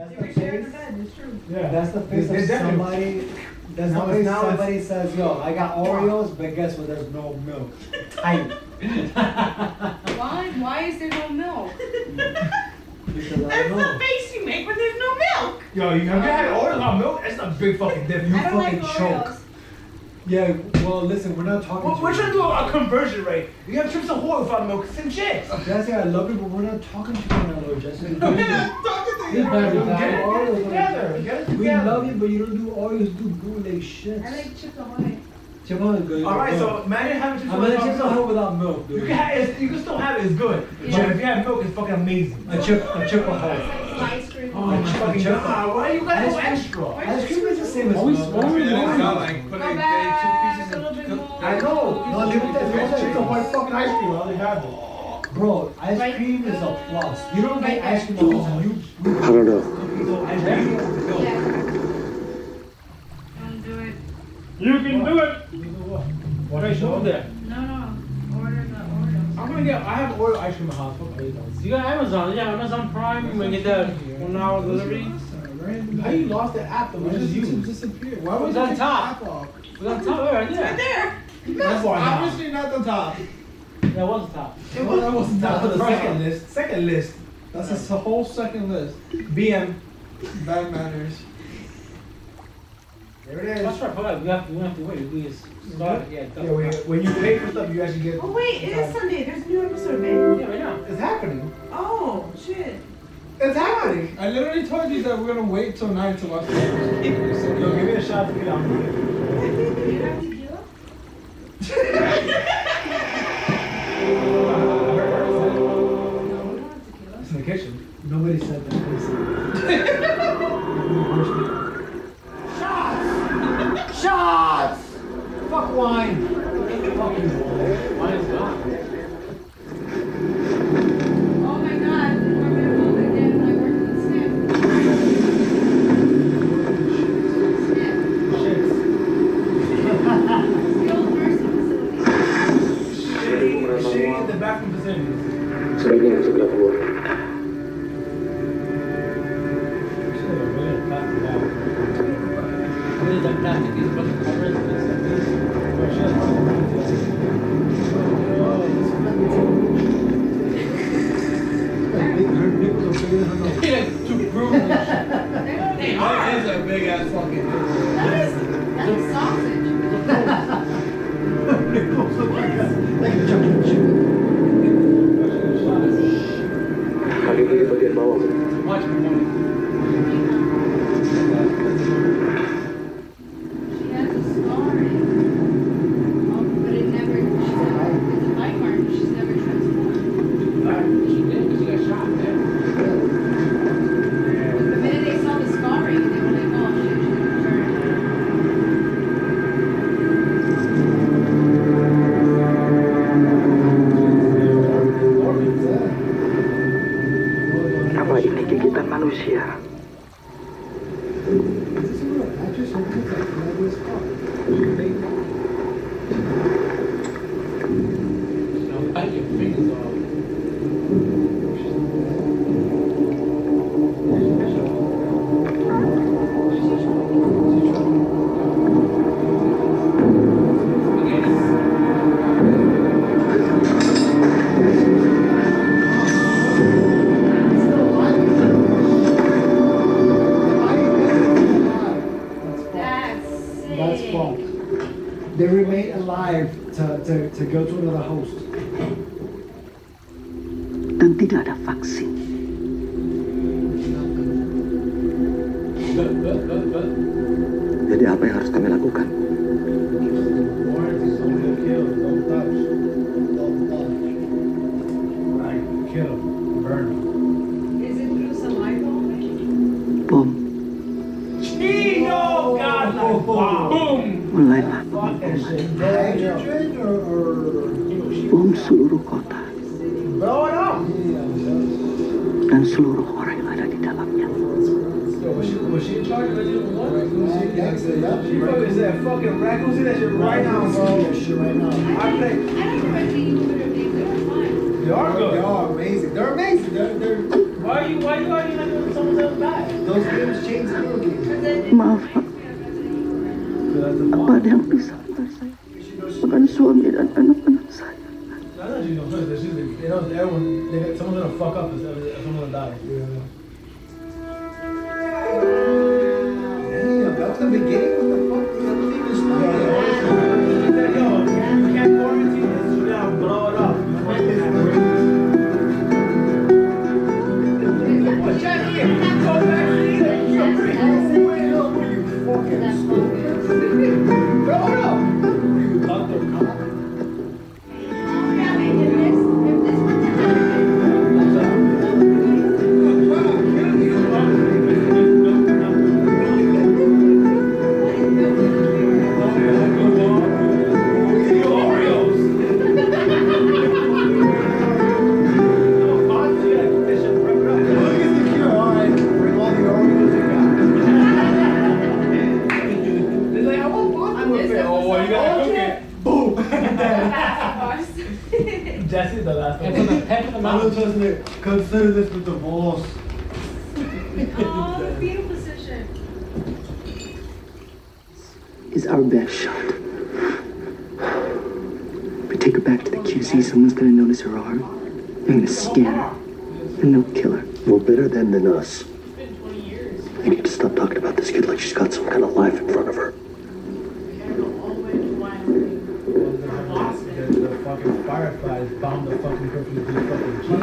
That's the were sharing the face. bed, it's true. Yeah. That's the face They- of definitely- somebody. That's Now the face it's- now somebody says, "Yo, I got Oreos, but guess what? There's no milk." Tight. Why, why is there no milk? Because I That's don't the face you make when there's no milk. Yo, you have you had Oreos without milk? That's a big fucking difference. I don't like fucking choke. Oreos. Yeah. Well, listen, we're not talking. We're, to we're you. trying to do a, a conversion rate. You have Chips Ahoy without milk. Same shit. Jesse, I love you, but we're not talking to you right now, Lord Jesse. We're not talking to You you. Get not it together. Get it We love you, but you don't do Oreos. Do bootleg shit. I like Chips Ahoy. Chip on good. All right, so imagine having Chips I'm gonna without chip milk. on without milk, You can, have, it's, you can still have it. It's good. But Yeah. if you have milk, it's fucking amazing. A chip, a chip It's ahoy. ice cream. Oh my fucking god! Why are you gotta go extra? Ice cream is the same as milk. always- Yeah, always- it's not like put Go back, two pieces a little of bit cook- more. I know. No, leave it there. It's Chips Ahoy fucking ice cream. I only have it. Bro, ice Right. cream is a uh, plus. You don't get ice cream there. all the time. You, I don't know. cookies or ice cream with milk. Yeah. Don't do it. You can do it. What I showed there. No, no. Order the Oreos. I'm gonna get. I have Oreo ice cream in the house. Fuck Oreos. You got Amazon, yeah, Amazon Prime. You can get that one hour delivery. How you lost the app though? Why It's does just it you. disappear? Why would It's you on top. the app off? We got top right Right there. there. That's why. Obviously not the top. That was the top. It was, that was Not not for the the second second. list. Second list. That's a whole second list. BM. Bad manners. There it is. That's right. Hold on. We have to. We have to wait. We just mm-hmm. started. Yeah. Yeah, when, when you pay for stuff, you actually get. Oh wait, it is Sunday. There's a new episode, man. Yeah, right now. It's happening. Oh shit. It's happening. I literally told you that we're gonna wait till nine to watch the episode. Yo, give me a shot to get out. Do you have tequila? It's in the kitchen. Nobody said that. Hallelujah, but it belongs. Much more. Go to another host. Dan tidak ada vaksin. Charge of Resident Evil 1? She gangster, yeah. She fucking raccoons in that shit right now, bro. That shit right now. I play. I don't they things that were fine. They are They good. are amazing. They're amazing. They're, they're Why are you, why are you arguing like when someone else died? Those games change real games. Maaf, apa ada yang bisa saya bukan suami dan anak-anak saya. I gonna like, you know, everyone, they, someone's gonna fuck up if, if someone dies. Damn, shot. If we take her back to the QZ, someone's gonna notice her arm. They're gonna scan her. And they'll kill her. Well, better than than us. It's been 20 years. You need to stop talking about this kid like she's got some kind of life in front of her. Gotta go all the way to Wyoming. The, the fucking fireflies bombed the fucking girl from the fucking jeep.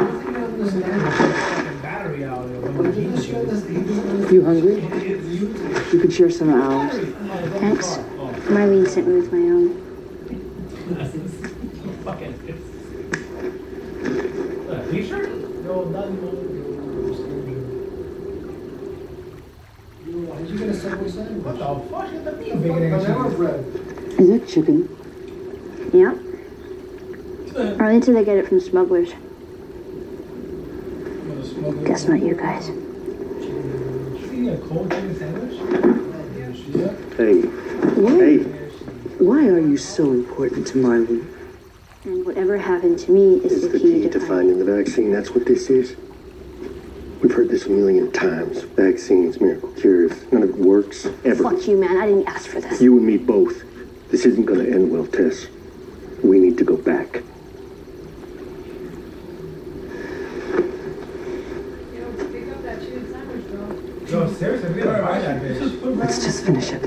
fucking battery out there. from the jeep. You hungry? You could share some of ours. Thanks. Marlene sent me with my own. Fucking. A t-shirt? Yo, that Why did you get a Subway sandwich? What the fuck? Get the meat Bacon, bacon egg, and and cheese. bread. Is that chicken? Yeah. Marlene said they get it from smugglers. Guess not you guys. See a cold chicken sandwich? Hey, Why, hey, why are you so important to Marlene? And whatever happened to me is is the the key key to to finding. finding the vaccine. That's what this is. We've heard this a million times. Vaccines, miracle cures. None of it works, ever. Fuck you, man. I didn't ask for this. You and me both. This isn't gonna end well, Tess. We need to go back. Yo, pick up that chicken sandwich, bro. Yo, seriously, we gotta buy that bitch. Let's just finish it.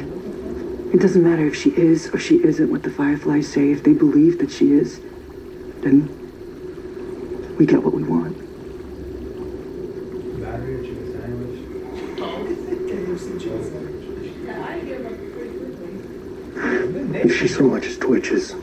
It doesn't matter if she is or she isn't what the Fireflies say. If they believe that she is, then we get what we want. Battery or chicken sandwich? Yeah, I give up. If she so much as twitches,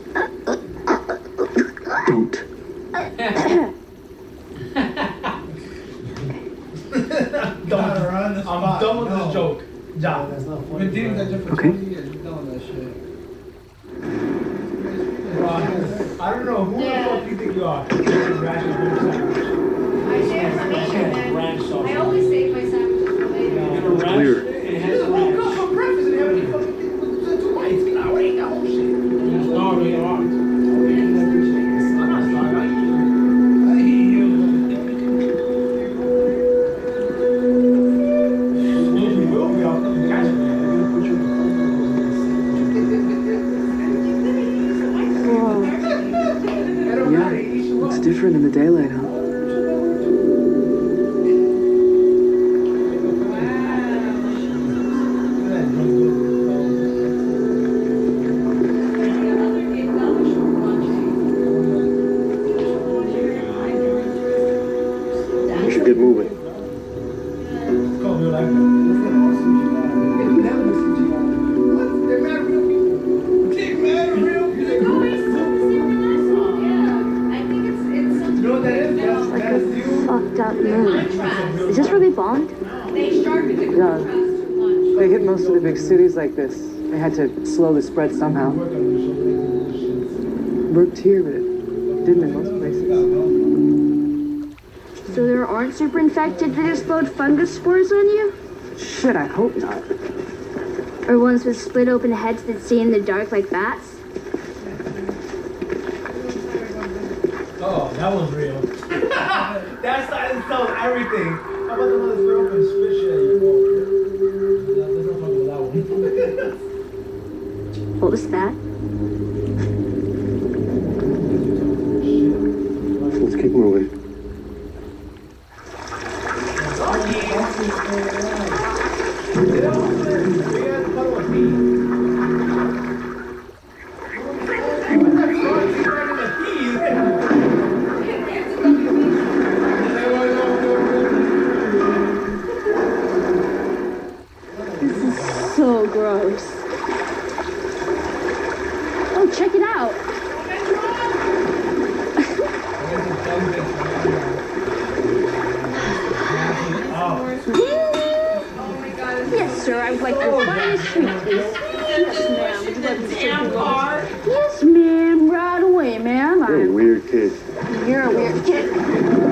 slowly spread somehow. Worked here, but it didn't in most places. So there aren't super infected that explode fungus spores on you? Shit, I hope not. Or ones with split open heads that see in the dark like bats? Oh, that was real. that side tells so everything. How about the one that's real from Squid What was that? Let's keep moving. This is so gross. Check it out. yes, sir. I would like your finest sweet. Yes, ma'am. Would you like Yes, ma'am. Right away, ma'am. You're a weird kid. You're a weird kid.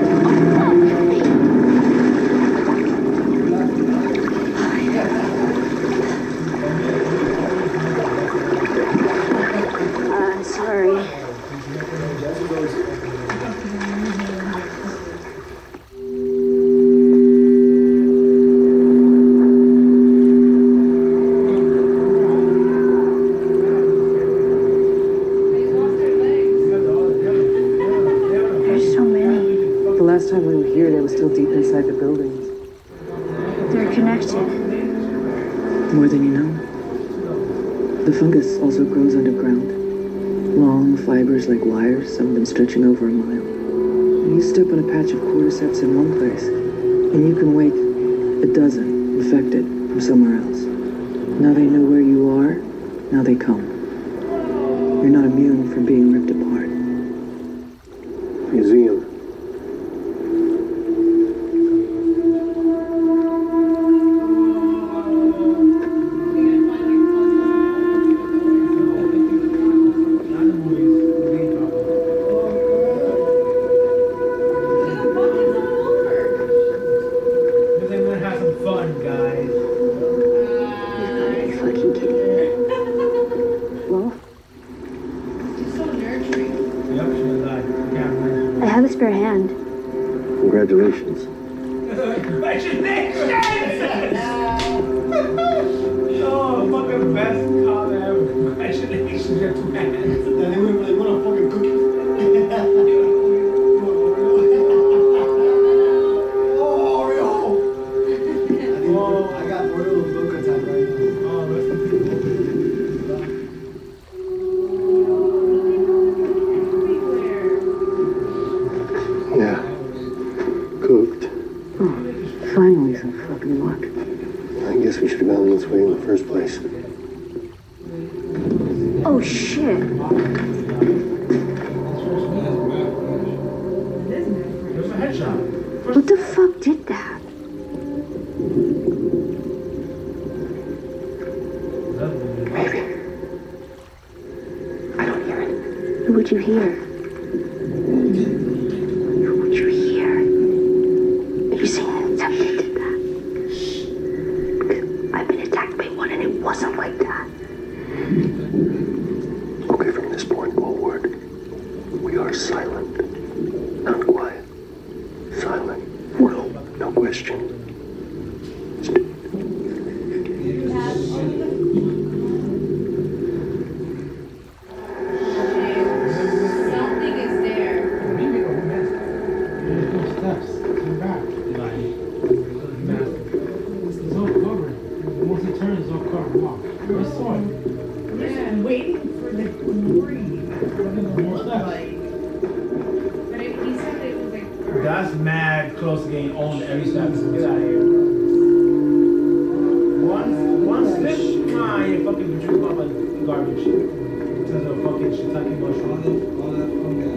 They're connected. More than you know. The fungus also grows underground. Long fibers like wires, some of them stretching over a mile. And you step on a patch of cordyceps in one place, and you can wake a dozen infected from somewhere else. Now they know where you are, now they come. You're not immune from being ripped apart. Museum Congratulations. Congratulations! she's like, you go, Father, Father, Father.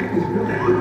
is really good.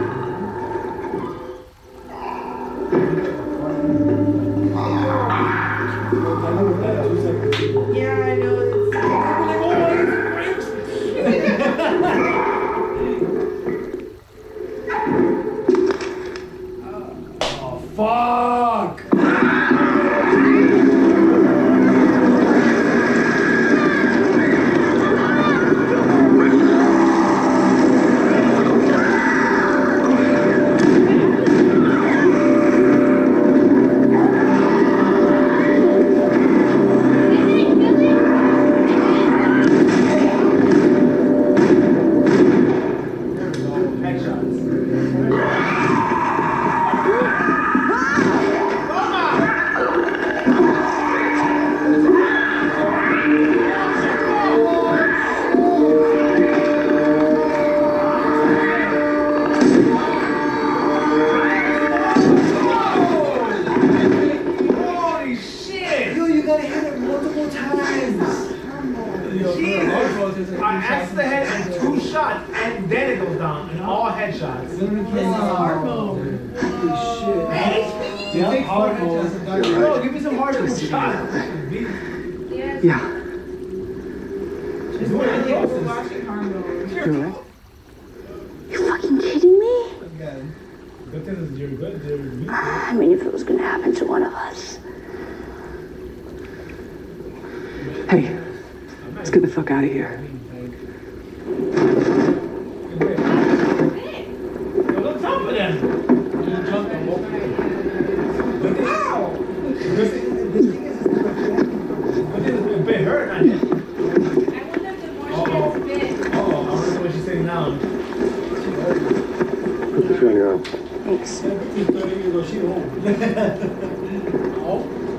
Thanks. Two thirty, you go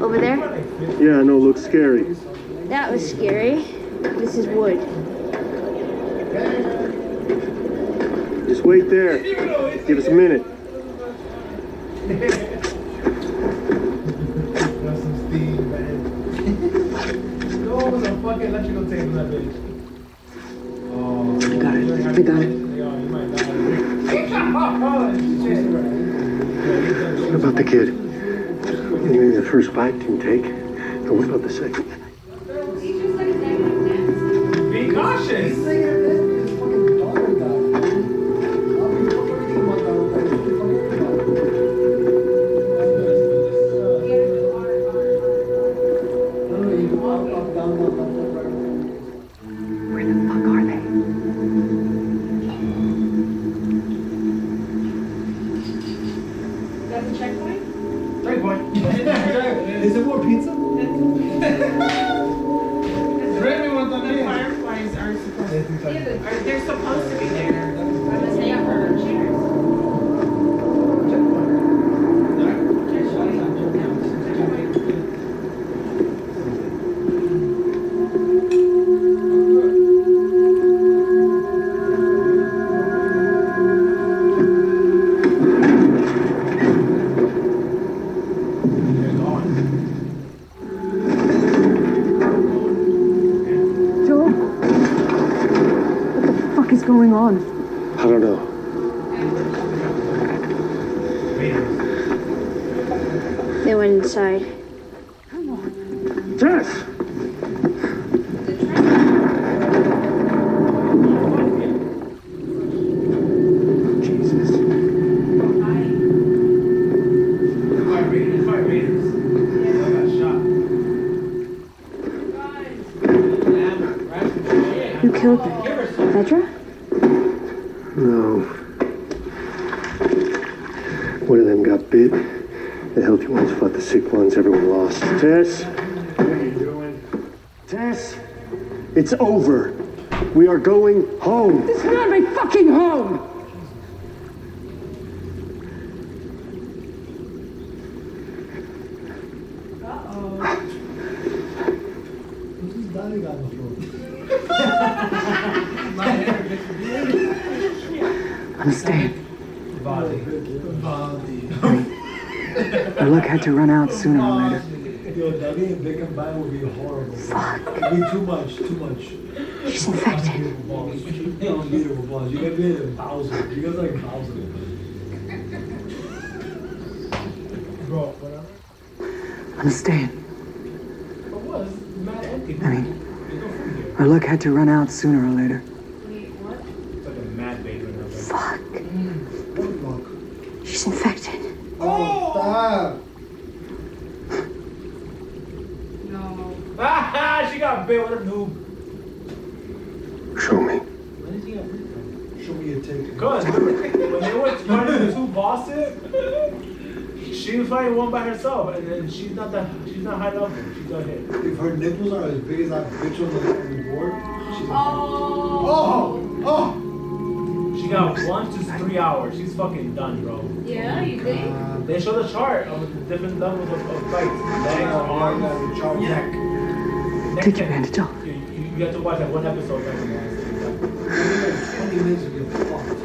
Over there? Yeah, I know, looks scary. That was scary. This is wood. Just wait there. Give us a minute. Got some steam, man. No, it was a fucking electrical tape in that bitch. Oh, I got it. I got it. Yo, you might die. What about the kid? Maybe the first fight didn't take. And what about the second? Be cautious. Where They went inside. Jess! Jesus. Fight Raiders. Fight Raiders. I got shot. You killed them. Petra? No. One of them got bit. The healthy ones fought the sick ones. Everyone lost. Tess? What are you doing? Tess? It's over. We are going home. This is not my fucking home! Who's Danny got on the floor? I'm staying. Body. Body. Our luck had to run out sooner or later. Yo, Danny and Big and Bang would be horrible. Fuck. It'd be too much, too much. She's infected. Unbeatable balls. Unbeatable balls. You guys be in Bowser. You guys like Bowser. Bro, whatever. I'm staying. But what? Mad empty. I mean, There's no food here. our luck had to run out sooner or later. It's like a mad baby in there. Fuck. What luck? She's infected. Oh, stop. No. She. What a noob. Show me. When did she get? Show me your tape. Cause when they were fighting the two bosses, she was fighting one by herself, and then she's not that she's not high level. She's not hit. If her nipples are as big as that bitch on the, on the board, she's a Oh. Oh! Oh! She got one to three hours. She's fucking done, bro. Yeah, you think? Uh, They show the chart of the different levels of, of fights. Legs, arms, neck. Neck. Take your bandage off. You, you, you have to watch that one episode. Like, like 20 minutes of get fucked.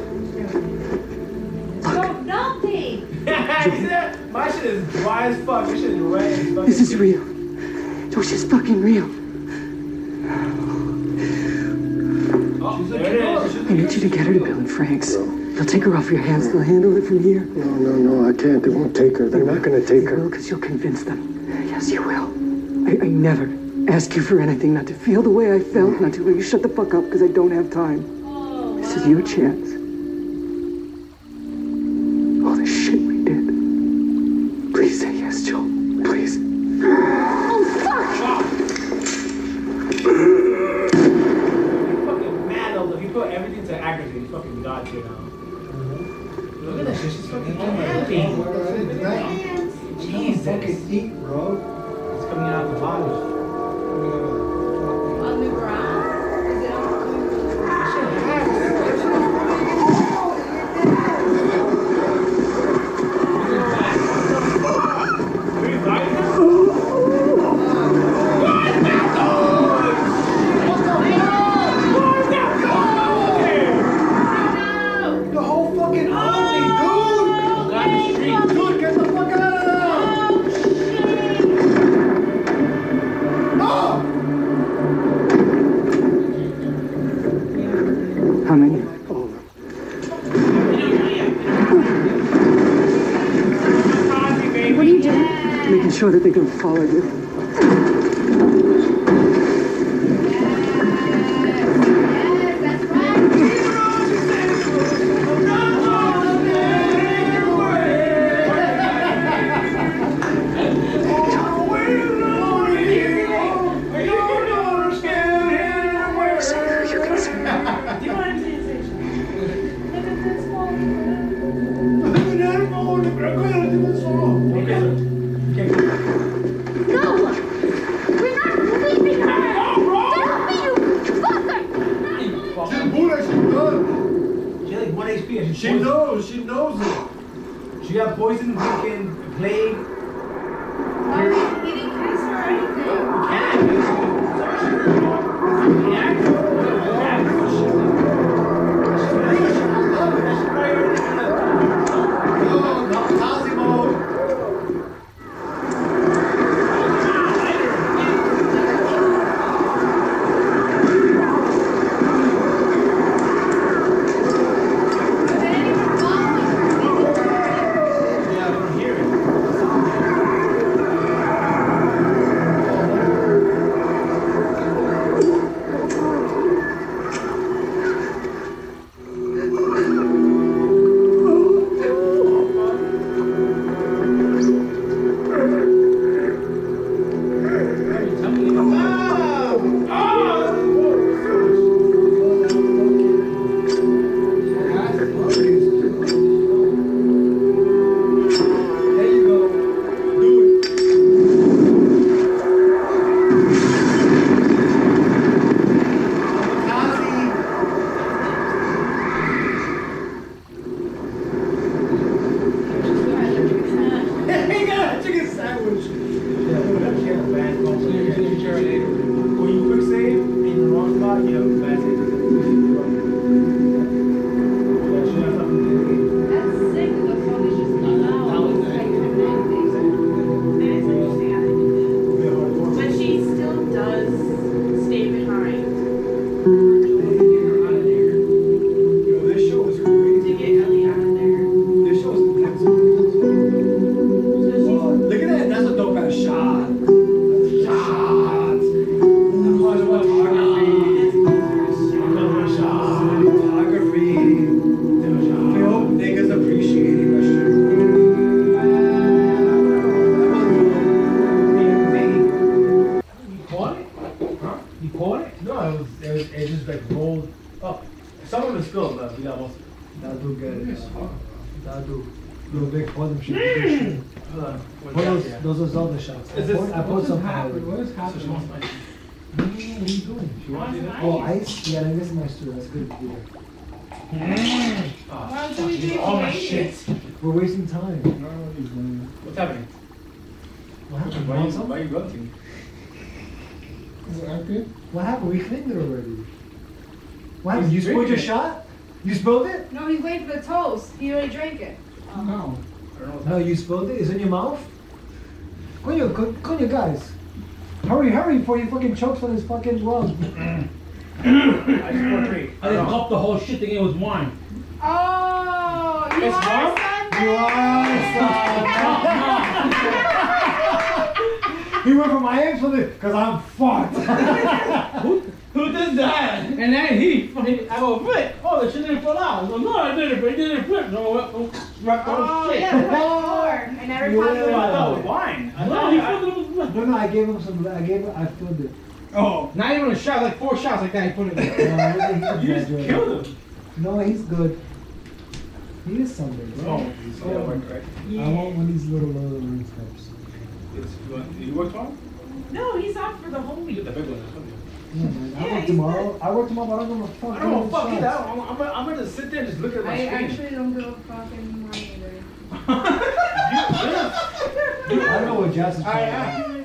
No, nothing. See that? My shit is dry as fuck. Your shit is red. as fuck. This is real. Josh is fucking real. Oh, there it oh, is. I need you to oh, get her to Bill and Frank's. They'll take her off your hands. They'll handle it from here. No, no, no, I can't. They won't take her. They're not going to take You will, her. because you'll convince them. Yes, you will. I, I never ask you for anything, not to feel the way I felt, not to let you shut the fuck up because I don't have time. Oh, This is your chance. All the shit we did. Please say yes, Joel. Please. Oh, fuck! You're fucking mad, though. If you put everything to aggregate, you fucking got you now. Look at that shit. She's fucking happy. Jesus. Fucking eat, bro. It's coming out of the bottom. That dude. Little big for them. Hold on. What hmm. those, those are Zelda shots. I Is this, put, I put what's some happening? What is So she wants happening? my. No, no, no, what are you doing? She wants it? Oh, ice? Yeah, that is nice too. That's good. Yeah. Oh, Why ah, do we do all my shit. We're wasting time. What's happening? What happened? You Why want you, some? why you grunting? Is it empty? What happened? We cleaned it already. What happened? You He's spilled your shot? You spilled it? No, he's waiting for the toast. He already drank it. Oh. No. I don't know what's No, you spilled it? It's in your mouth? Coño, co- coño, guys. Hurry, hurry before you fucking chokes on this fucking rum. happening. I just oh. poured three. I didn't gulp the whole shit thinking it was wine. Oh, you It's are wrong? Sunday. You are He went from I am something because I'm fucked. Who, who did that? And then he, fucking, I go, flip. Oh, the shit didn't fall out. I go, no, I didn't, but it didn't flip. No, what, oh, wrecked the Oh, shit. yeah, the floor. And every Yeah. you I thought it walk. was wine. I No, thought he I- filled it with no, no, I gave him some. I gave him. I filled it. Oh, Not even a shot, like four shots like that, he put it in. No, you just killed him. No, he's good. He is something, bro. Oh, he's gonna work, right? I want one of these little little orange cups. It's, you, want, you work tomorrow? No, he's off for the whole You week. get the big one. That's okay. Yeah, man. I Yeah, work he's tomorrow. I work tomorrow, but I don't give a fuck. I don't know, about fuck it. I'm, I'm, gonna- I'm gonna sit there and just look at my I screen. actually don't give a fuck anymore either. I don't know what Jazz is Alright, talking about.